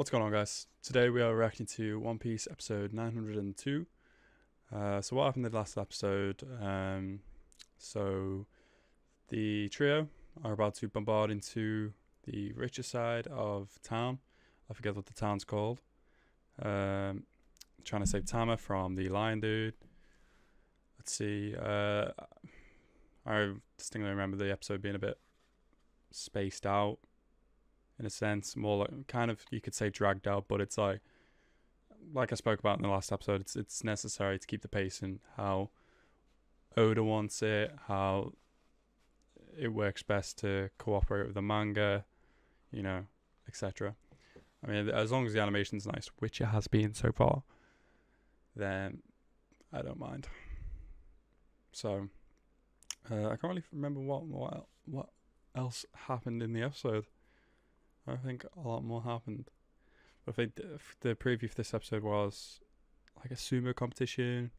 What's going on, guys? Today we are reacting to One Piece episode 902. Uh, so, what happened in the last episode? Um, so, the trio are about to bombard into the richer side of town. I forget what the town's called. Um, trying to save Tama from the lion dude. Let's see. Uh, I distinctly remember the episode being a bit spaced out in a sense, more like kind of you could say dragged out, but it's like like I spoke about in the last episode, it's it's necessary to keep the pace and how Oda wants it, how it works best to cooperate with the manga, you know, etc. I mean, as long as the animation's nice, which it has been so far, then I don't mind. So uh, I can't really remember what what what else happened in the episode. I think a lot more happened. But I think the preview for this episode was like a sumo competition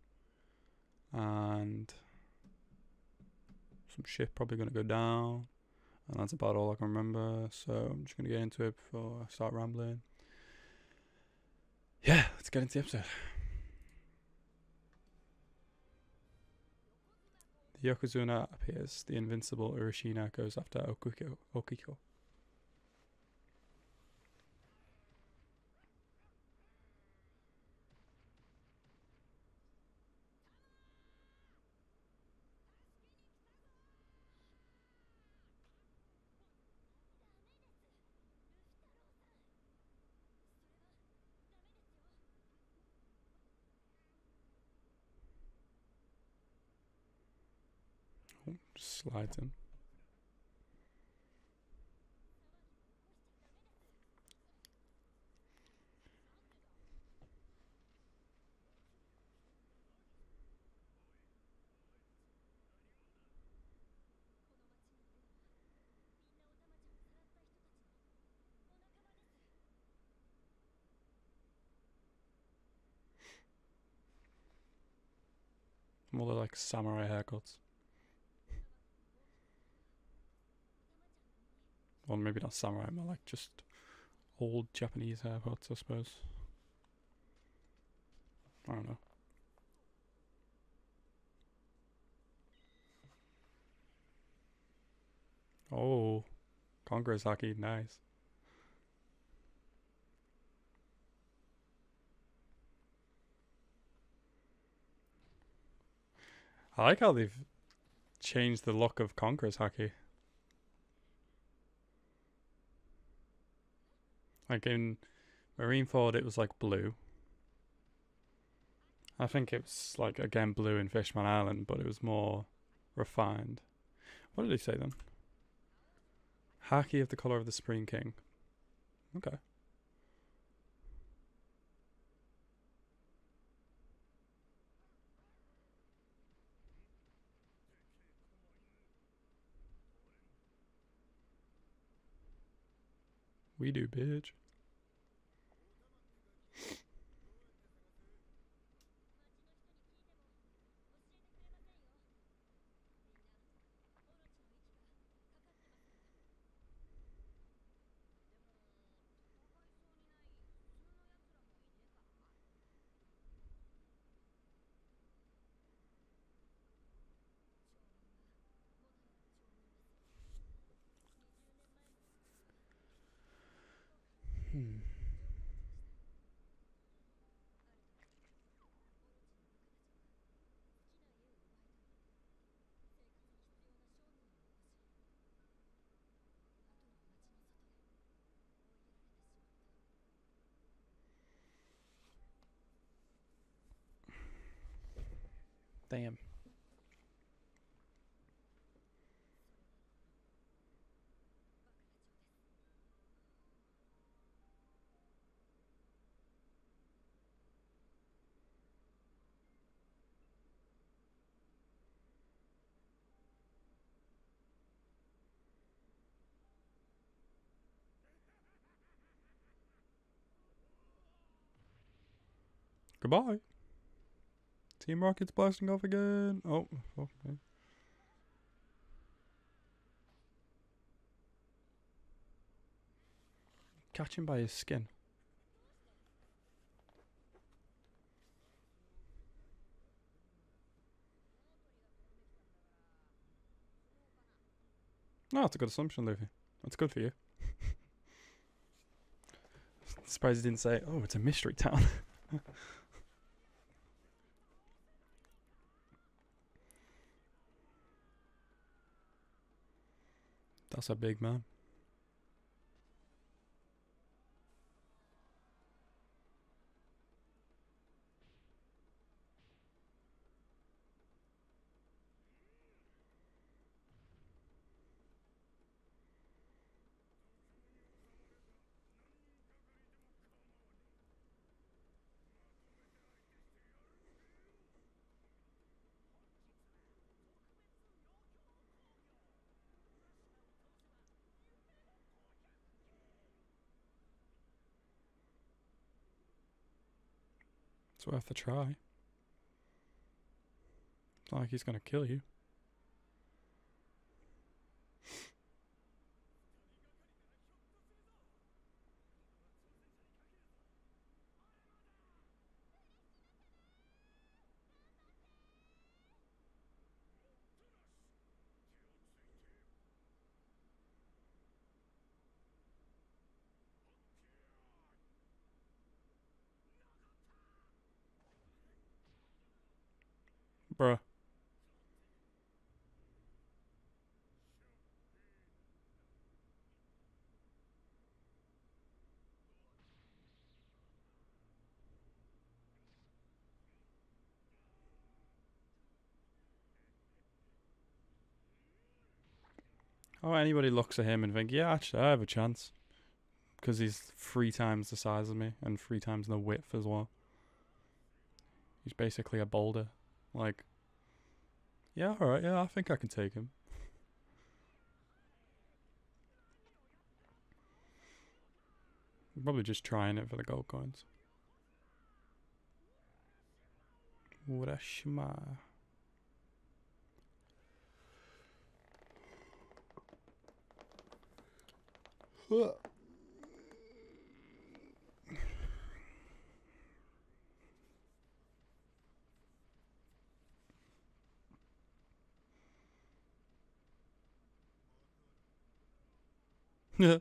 and some shit probably going to go down. And that's about all I can remember. So I'm just going to get into it before I start rambling. Yeah, let's get into the episode. The Yokozuna appears. The invincible Urashima goes after Okiku. Okiku. Slides in. More like samurai haircuts. Well, maybe not samurai, but like just old Japanese haircuts, I suppose. I don't know. Oh, Conqueror's Haki, nice. I like how they've changed the look of Conqueror's Haki. Like in Marineford, it was like blue. I think it was like again blue in Fishman Island, but it was more refined. What did he say then? Haki of the color of the Supreme King. Okay. We do, bitch. Damn. Goodbye. Team Rocket's blasting off again. Oh, okay. Catch him by his skin. No, it's a good assumption, Luffy. That's good for you. Surprised he didn't say, oh, it's a mystery town. That's a big man. Worth a try. It's not like he's gonna kill you. Bruh. Oh, anybody looks at him and think, yeah, actually, I have a chance. Because he's three times the size of me and three times the width as well. He's basically a boulder. Like, yeah, alright, yeah, I think I can take him. Probably just trying it for the gold coins. Urashima. I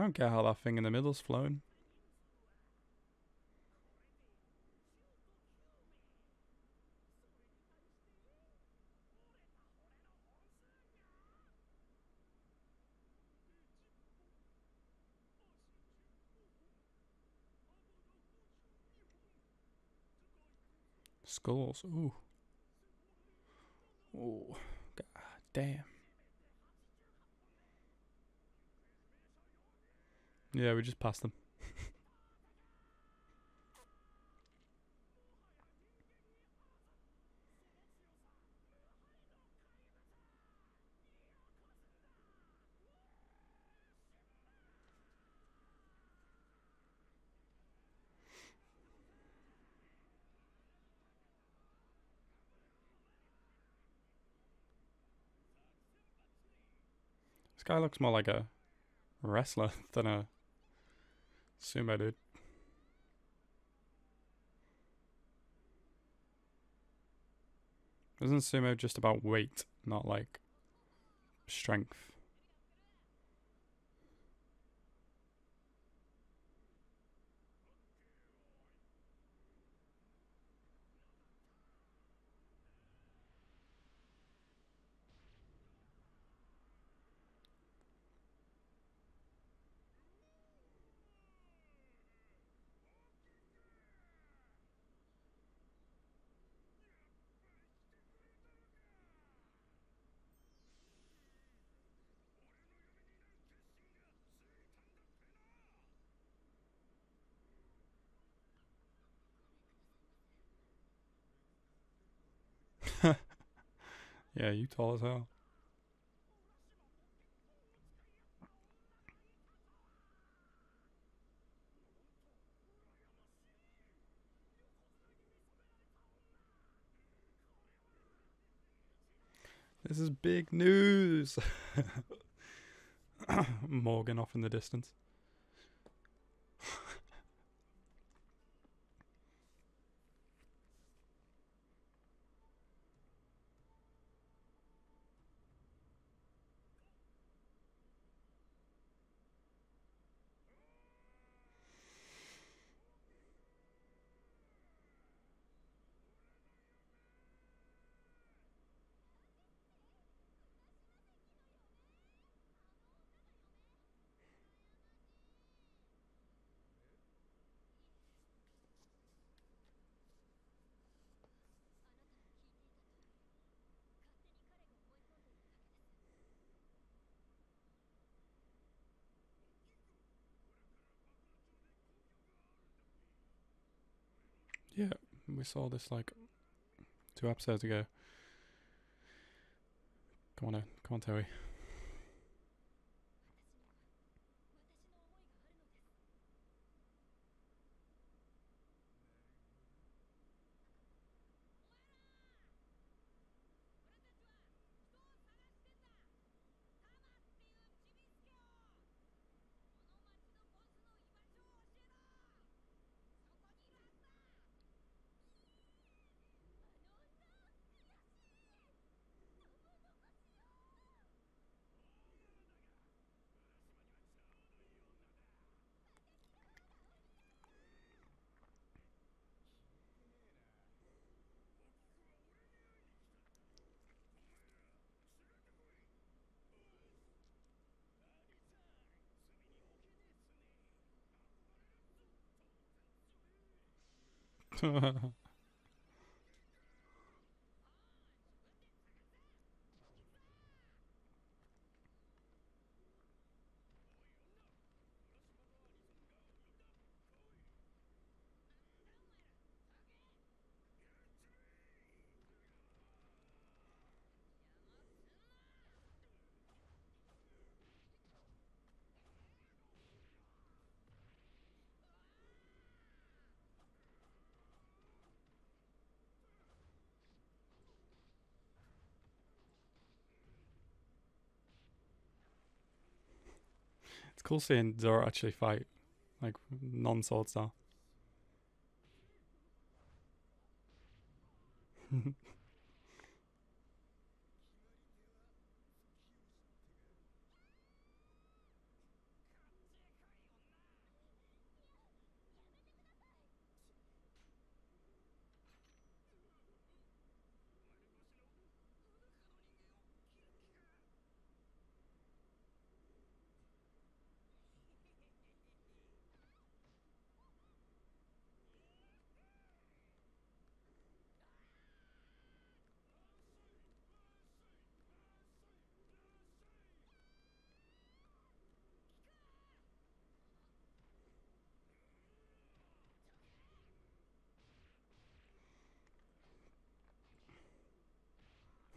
don't care how that thing in the middle's flown. Skulls. Ooh. Ooh. God damn. Yeah, we just passed them. This guy looks more like a wrestler than a sumo dude. Isn't sumo just about weight, not like strength? Yeah, you tall as hell. This is big news. Morgan off in the distance. Yeah, we saw this like two episodes ago. Come on, now. come on, Toei. It's cool seeing Zoro actually fight, like non sword style.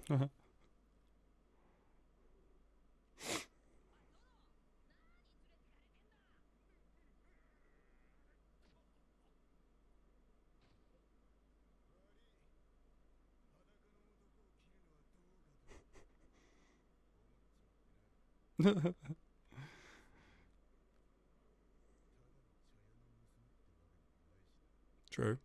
Uh-huh. True.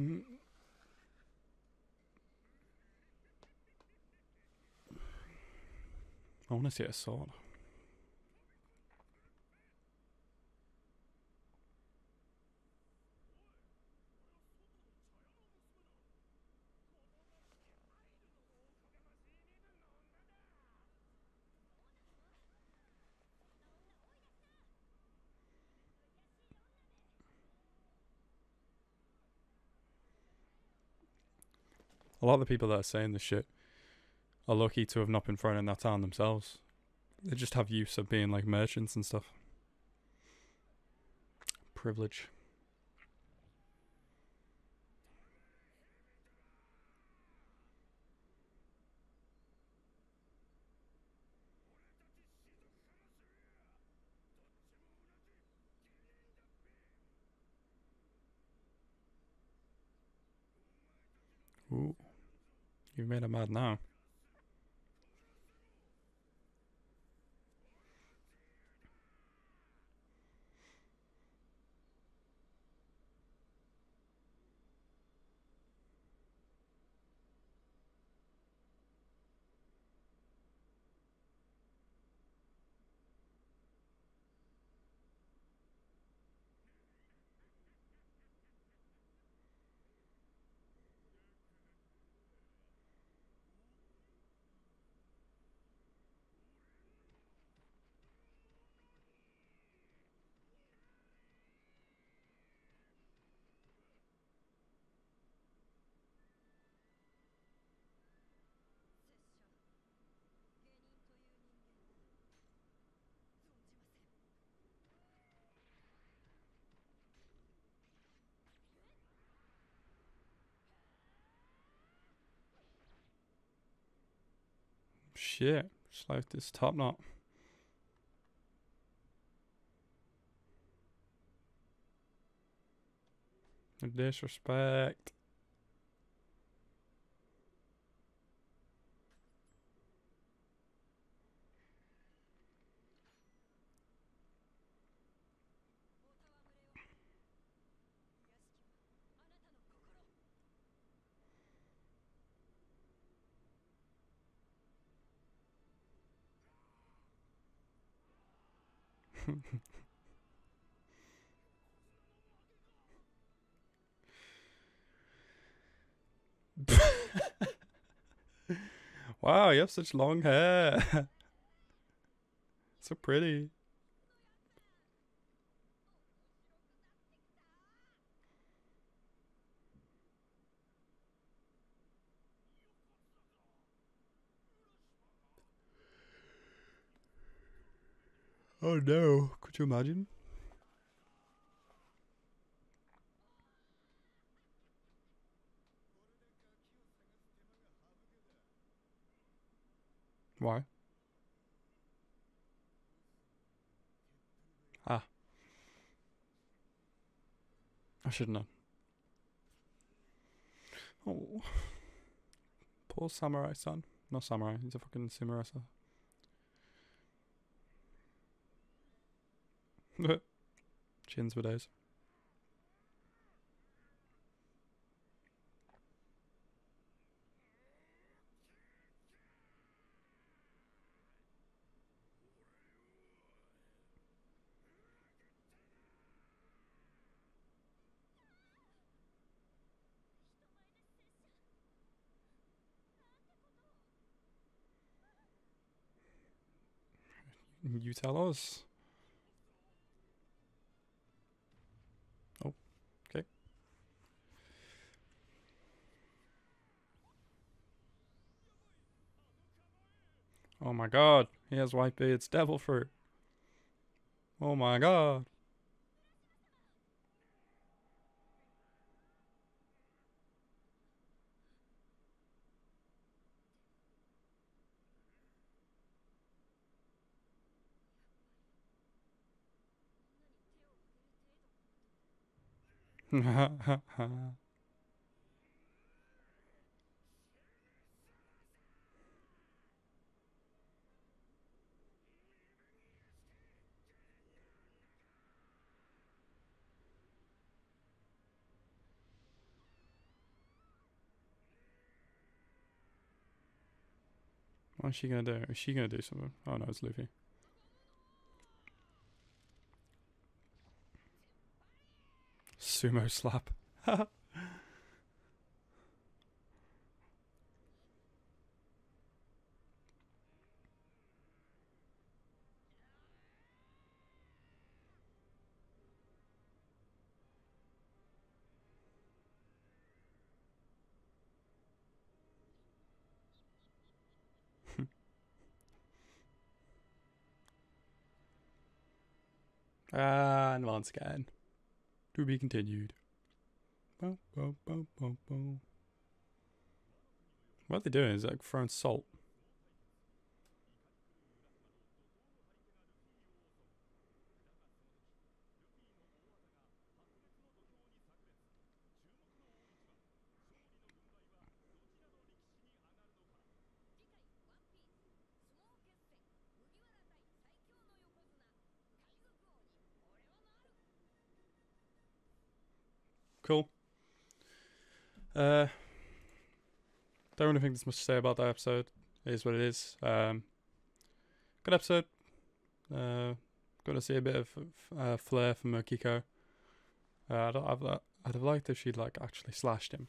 Hmm. I want to see A lot of the people that are saying this shit are lucky to have not been thrown in that town themselves. They just have use of being like merchants and stuff. Privilege. You made him mad now. Shit. Like this top knot. Disrespect. wow, you have such long hair. so pretty. Oh no, could you imagine? Why? Ah. I shouldn't. Oh. Poor samurai son. Not samurai, he's a fucking sumerasa. Chins widows. You tell us. Oh, okay. Oh my god, he has Whitebeard's devil fruit. Oh my god. What's she gonna do? Is she gonna do something? Oh no, it's Luffy. Sumo slap. Ah, Ah, and once again. To be continued. What they're doing is like throwing salt. Cool. Uh, don't really think there's much to say about that episode. It is what it is. Um, good episode. Uh, got to see a bit of uh, flair from Makiko. Uh, I'd, I'd, I'd have liked if she'd like actually slashed him.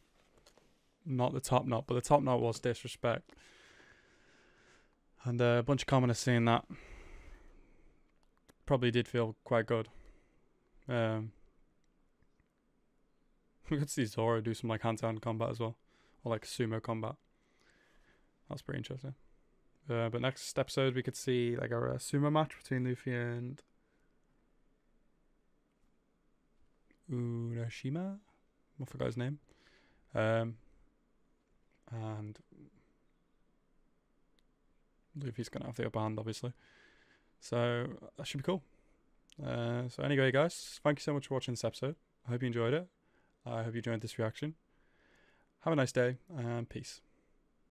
Not the top knot, but the top knot was disrespect. And uh, a bunch of commoners seeing that probably did feel quite good. Um, we could see Zoro do some like hand-to-hand combat as well, or like sumo combat. That's pretty interesting. Uh, but next episode we could see like a, a sumo match between Luffy and Urashima. I forgot his name. Um, and Luffy's gonna have the upper hand, obviously. So that should be cool. Uh, so anyway, guys, thank you so much for watching this episode. I hope you enjoyed it. I hope you enjoyed this reaction. Have a nice day and peace.